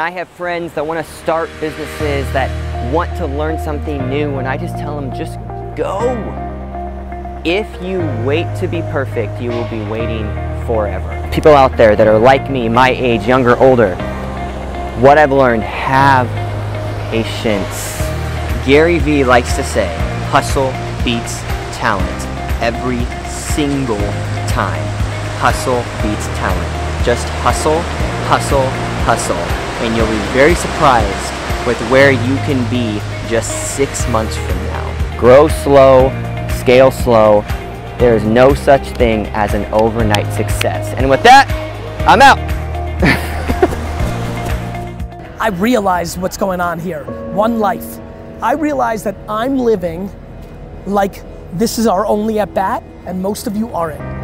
I have friends that want to start businesses, that want to learn something new, and I just tell them, just go. If you wait to be perfect, you will be waiting forever. People out there that are like me, my age, younger, older, what I've learned, have patience. Gary Vee likes to say, hustle beats talent every single time. Hustle beats talent. Just hustle, hustle, hustle and you'll be very surprised with where you can be just six months from now. Grow slow, scale slow. There is no such thing as an overnight success. And with that, I'm out. I realize what's going on here. One life. I realize that I'm living like this is our only at bat, and most of you aren't.